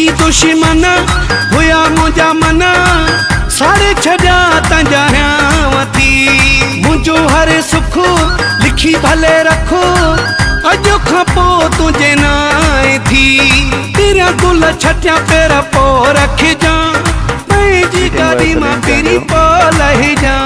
की दुश्मन हुया मुझा मना। सारे छजा तुझा मुझो हर सुख लिखी भले रखो। अजो खां तुझे नाए थी। तेरा गुल छटिया पेरा पो रखजांइ जी। गाॾी माँ तेरी पो लहिजां